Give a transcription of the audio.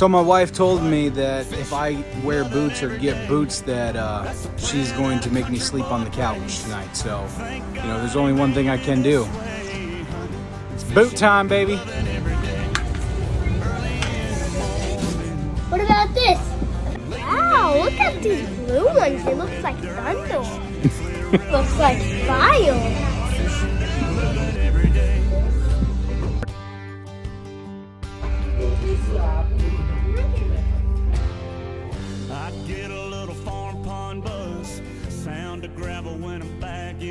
So my wife told me that if I wear boots or get boots, that uh, she's going to make me sleep on the couch tonight. So, you know, there's only one thing I can do. It's boot time, baby. What about this? Wow, look at these blue ones. It looks like thunder. looks like file. Yeah. get a little farm pond buzz. Sound of gravel when I'm back